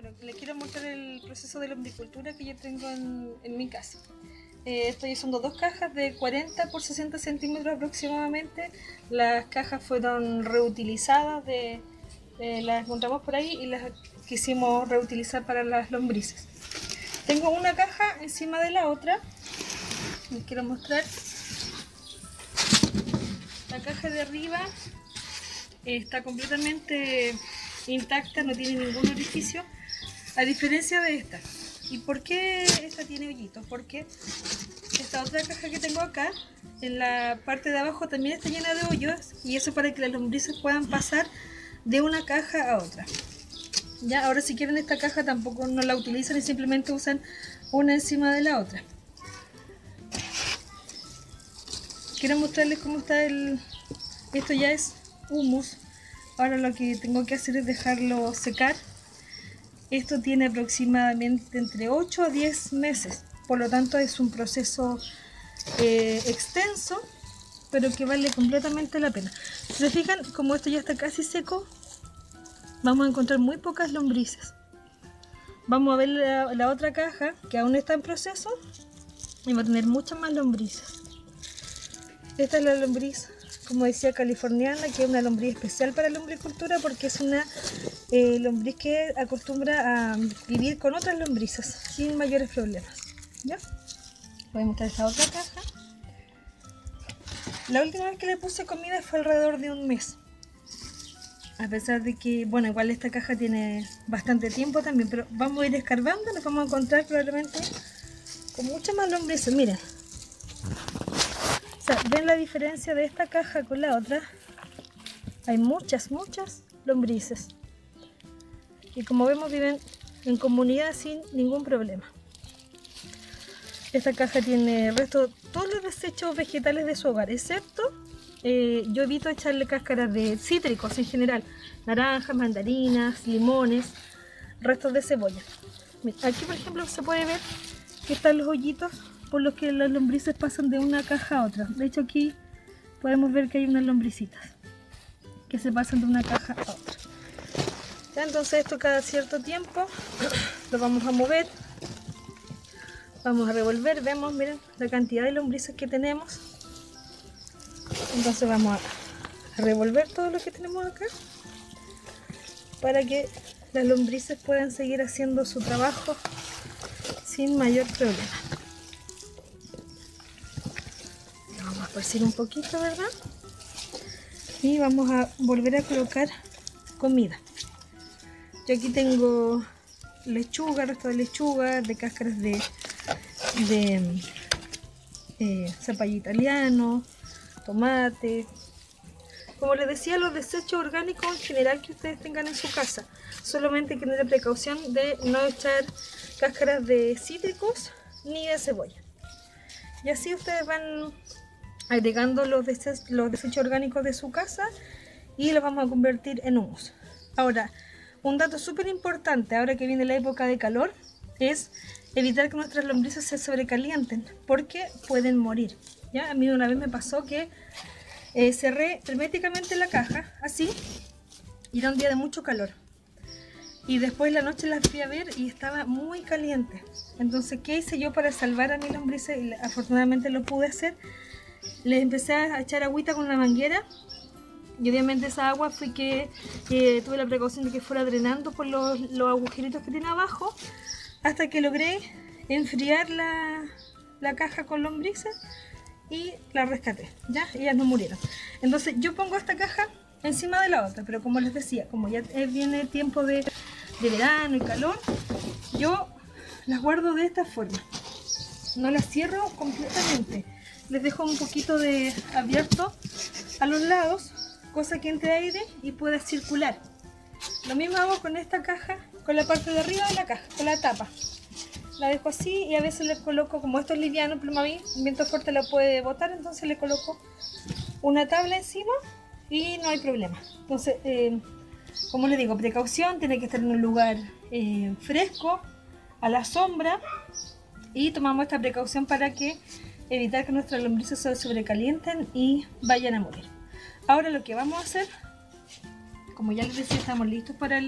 Bueno, les quiero mostrar el proceso de lombricultura que yo tengo en, en mi casa. Eh, estoy usando dos cajas de 40 por 60 centímetros aproximadamente. Las cajas fueron reutilizadas, de, eh, las encontramos por ahí y las quisimos reutilizar para las lombrices. Tengo una caja encima de la otra. Les quiero mostrar. La caja de arriba está completamente intacta, no tiene ningún orificio. A diferencia de esta. ¿Y por qué esta tiene hoyitos? Porque esta otra caja que tengo acá, en la parte de abajo también está llena de hoyos y eso para que las lombrices puedan pasar de una caja a otra. Ya, ahora si quieren esta caja tampoco no la utilizan y simplemente usan una encima de la otra. Quiero mostrarles cómo está el... Esto ya es humus. Ahora lo que tengo que hacer es dejarlo secar esto tiene aproximadamente entre 8 a 10 meses, por lo tanto es un proceso eh, extenso, pero que vale completamente la pena. Si se fijan, como esto ya está casi seco, vamos a encontrar muy pocas lombrices. Vamos a ver la, la otra caja, que aún está en proceso, y va a tener muchas más lombrices. Esta es la lombriz como decía, californiana, que es una lombriz especial para la lombricultura porque es una eh, lombriz que acostumbra a vivir con otras lombrices sin mayores problemas. ¿Ya? Voy a mostrar esta otra caja. La última vez que le puse comida fue alrededor de un mes. A pesar de que, bueno, igual esta caja tiene bastante tiempo también, pero vamos a ir escarbando, nos vamos a encontrar probablemente con muchas más lombrices. Miren, ven la diferencia de esta caja con la otra. Hay muchas, muchas lombrices. Y como vemos viven en comunidad sin ningún problema. Esta caja tiene el resto, todos los desechos vegetales de su hogar, excepto eh, yo evito echarle cáscaras de cítricos en general, naranjas, mandarinas, limones, restos de cebolla. Aquí por ejemplo se puede ver que están los hoyitos por los que las lombrices pasan de una caja a otra. De hecho aquí podemos ver que hay unas lombricitas que se pasan de una caja a otra. entonces esto cada cierto tiempo lo vamos a mover, vamos a revolver, vemos, miren la cantidad de lombrices que tenemos. Entonces vamos a revolver todo lo que tenemos acá para que las lombrices puedan seguir haciendo su trabajo sin mayor problema. Un poquito, ¿verdad? Y vamos a volver a colocar comida. Yo aquí tengo lechuga, resto de lechuga, de cáscaras de, de eh, zapallo italiano, tomate. Como les decía, los desechos orgánicos en general que ustedes tengan en su casa. Solamente que tener precaución de no echar cáscaras de cítricos ni de cebolla. Y así ustedes van agregando los, desechos, los desechos orgánicos de su casa y los vamos a convertir en humus. Ahora, un dato súper importante ahora que viene la época de calor es evitar que nuestras lombrices se sobrecalienten porque pueden morir. ¿ya? A mí una vez me pasó que eh, cerré herméticamente la caja, así, y era un día de mucho calor. Y después la noche la fui a ver y estaba muy caliente. Entonces, ¿qué hice yo para salvar a mi lombrices? Afortunadamente lo pude hacer les empecé a echar agüita con la manguera y obviamente esa agua fue que, tuve la precaución de que fuera drenando por los, agujeritos que tiene abajo hasta que logré enfriar la, caja con lombrices y la rescaté, ¿ya? Ellas no murieron. Entonces yo pongo esta caja encima de la otra, pero como les decía, como ya viene tiempo de, de verano y calor, yo las guardo de esta forma. No las cierro completamente les dejo un poquito de abierto a los lados, cosa que entre aire y pueda circular. Lo mismo hago con esta caja, con la parte de arriba de la caja, con la tapa. La dejo así y a veces le coloco, como esto es liviano, plumaví, viento fuerte la puede botar, entonces le coloco una tabla encima y no hay problema. Entonces, eh, como les digo, precaución, tiene que estar en un lugar eh, fresco, a la sombra y tomamos esta precaución para que evitar que nuestras lombrices se sobrecalienten y vayan a morir. Ahora lo que vamos a hacer, como ya les decía, estamos listos para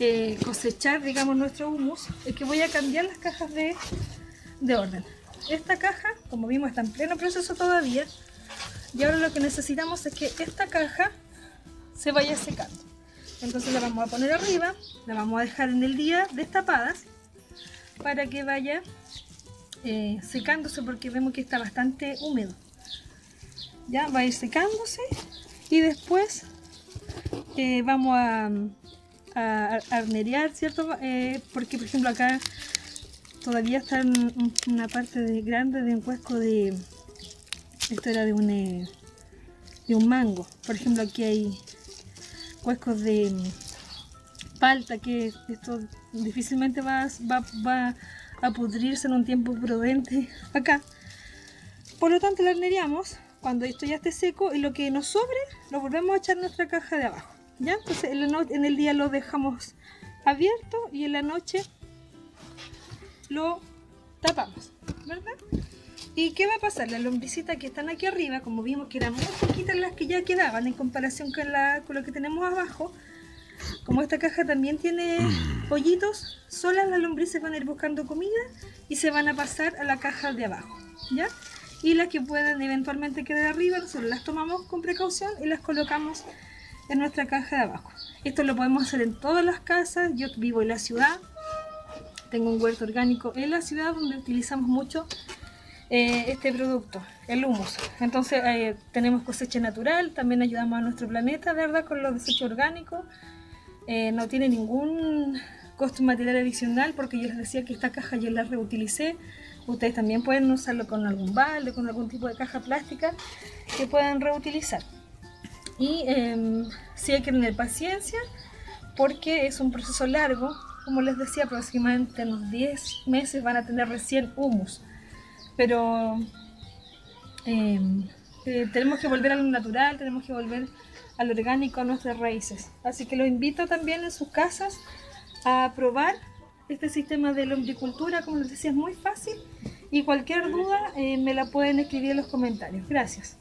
eh, cosechar, digamos, nuestro humus, es que voy a cambiar las cajas de, de orden. Esta caja, como vimos, está en pleno proceso todavía. Y ahora lo que necesitamos es que esta caja se vaya secando. Entonces la vamos a poner arriba, la vamos a dejar en el día destapadas para que vaya eh, secándose porque vemos que está bastante húmedo. Ya va a ir secándose y después eh, vamos a, a, arnerear, ¿cierto? Eh, porque por ejemplo acá todavía está una parte de, grande de un cuesco de... Esto era de un, de un mango. Por ejemplo aquí hay cuescos de palta que esto difícilmente va, va, va a pudrirse en un tiempo prudente acá. Por lo tanto, lo arneríamos cuando esto ya esté seco y lo que nos sobre lo volvemos a echar en nuestra caja de abajo. ¿ya? Entonces en, el día lo dejamos abierto y en la noche lo tapamos, ¿verdad? ¿Y qué va a pasar? Las lombricitas que están aquí arriba, como vimos que eran muy poquitas las que ya quedaban en comparación con, la, con lo que tenemos abajo, como esta caja también tiene pollitos, solas las lombrices van a ir buscando comida y se van a pasar a la caja de abajo, ¿ya? Y las que puedan eventualmente quedar arriba, nosotros las tomamos con precaución y las colocamos en nuestra caja de abajo. Esto lo podemos hacer en todas las casas, yo vivo en la ciudad, tengo un huerto orgánico en la ciudad donde utilizamos mucho eh, este producto, el humus. Entonces eh, tenemos cosecha natural, también ayudamos a nuestro planeta, ¿verdad? Con los desechos orgánicos eh, no tiene ningún costo material adicional porque yo les decía que esta caja yo la reutilicé. Ustedes también pueden usarlo con algún balde, con algún tipo de caja plástica que puedan reutilizar. Y eh, sí hay que tener paciencia porque es un proceso largo. Como les decía, aproximadamente en unos 10 meses van a tener recién humus. Pero em, eh, tenemos que volver a lo natural, tenemos que volver al orgánico, a nuestras raíces. Así que los invito también en sus casas a probar este sistema de lombricultura, como les decía, es muy fácil y cualquier duda eh, me la pueden escribir en los comentarios. Gracias.